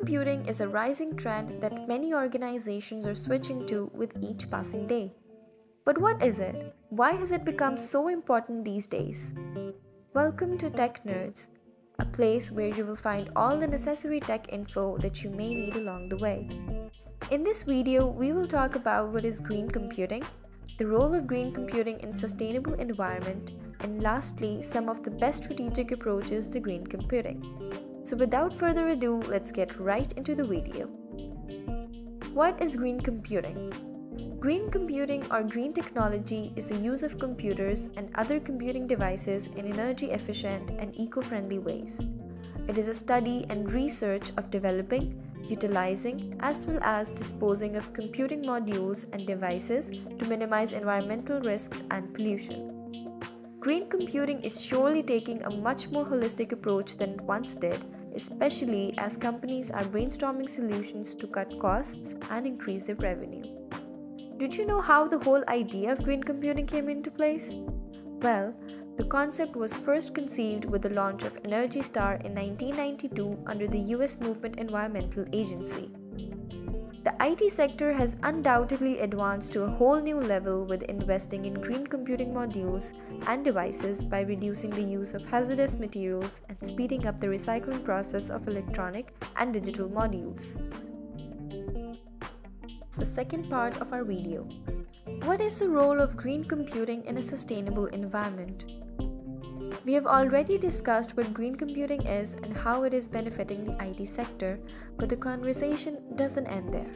Computing is a rising trend that many organizations are switching to with each passing day. But what is it? Why has it become so important these days? Welcome to Tech Nerds, a place where you will find all the necessary tech info that you may need along the way. In this video, we will talk about what is green computing, the role of green computing in sustainable environment, and lastly, some of the best strategic approaches to green computing. So without further ado, let's get right into the video. What is green computing? Green computing or green technology is the use of computers and other computing devices in energy efficient and eco-friendly ways. It is a study and research of developing, utilizing, as well as disposing of computing modules and devices to minimize environmental risks and pollution. Green computing is surely taking a much more holistic approach than it once did, especially as companies are brainstorming solutions to cut costs and increase their revenue. Did you know how the whole idea of green computing came into place? Well, the concept was first conceived with the launch of Energy Star in 1992 under the US Movement Environmental Agency. The IT sector has undoubtedly advanced to a whole new level with investing in green computing modules and devices by reducing the use of hazardous materials and speeding up the recycling process of electronic and digital modules. The second part of our video. What is the role of green computing in a sustainable environment? We have already discussed what green computing is and how it is benefiting the IT sector, but the conversation doesn't end there.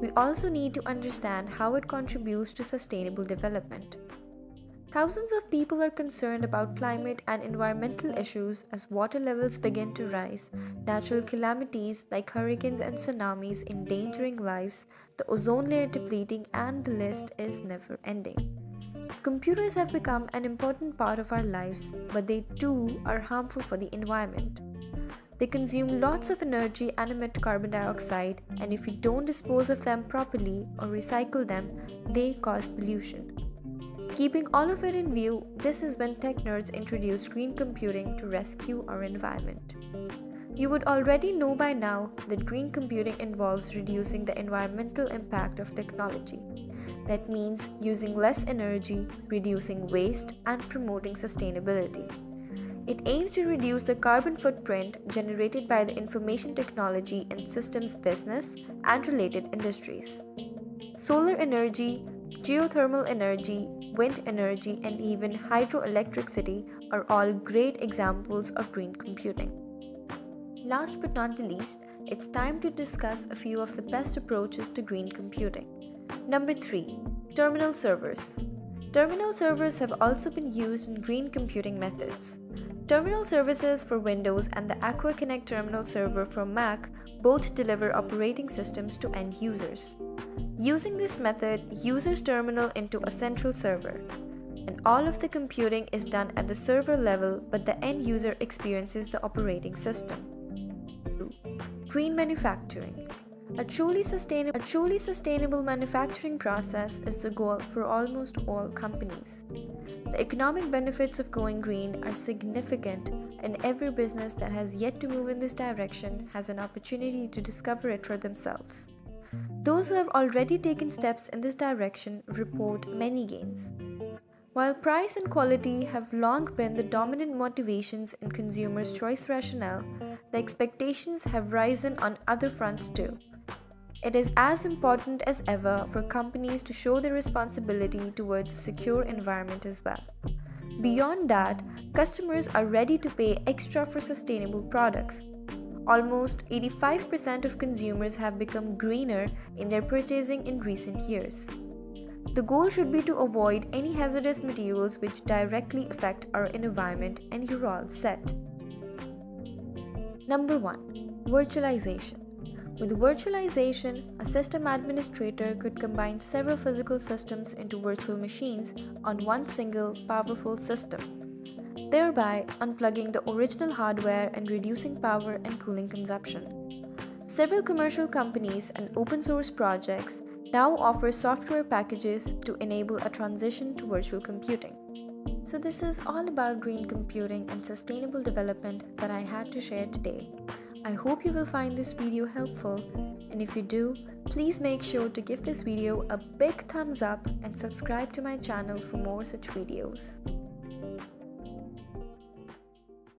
We also need to understand how it contributes to sustainable development. Thousands of people are concerned about climate and environmental issues as water levels begin to rise, natural calamities like hurricanes and tsunamis endangering lives, the ozone layer depleting, and the list is never ending. Computers have become an important part of our lives, but they too are harmful for the environment. They consume lots of energy and emit carbon dioxide, and if we don't dispose of them properly or recycle them, they cause pollution. Keeping all of it in view, this is when tech nerds introduced green computing to rescue our environment. You would already know by now that green computing involves reducing the environmental impact of technology. That means using less energy, reducing waste, and promoting sustainability. It aims to reduce the carbon footprint generated by the information technology and systems business and related industries. Solar energy, geothermal energy, wind energy, and even hydroelectricity are all great examples of green computing. Last but not the least, it's time to discuss a few of the best approaches to green computing. Number 3. Terminal servers. Terminal servers have also been used in green computing methods. Terminal services for Windows and the Aqua Connect terminal server for Mac both deliver operating systems to end users. Using this method, users terminal into a central server, and all of the computing is done at the server level, but the end user experiences the operating system. Green manufacturing. A truly, sustainable, a truly sustainable manufacturing process is the goal for almost all companies. The economic benefits of going green are significant, and every business that has yet to move in this direction has an opportunity to discover it for themselves. Those who have already taken steps in this direction report many gains. While price and quality have long been the dominant motivations in consumers' choice rationale, the expectations have risen on other fronts too. It is as important as ever for companies to show their responsibility towards a secure environment as well. Beyond that, customers are ready to pay extra for sustainable products. Almost 85% of consumers have become greener in their purchasing in recent years. The goal should be to avoid any hazardous materials which directly affect our environment, and you're all set. Number 1 Virtualization. With virtualization, a system administrator could combine several physical systems into virtual machines on one single powerful system, thereby unplugging the original hardware and reducing power and cooling consumption. Several commercial companies and open source projects now offer software packages to enable a transition to virtual computing. So, this is all about green computing and sustainable development that I had to share today. I hope you will find this video helpful and if you do, please make sure to give this video a big thumbs up and subscribe to my channel for more such videos.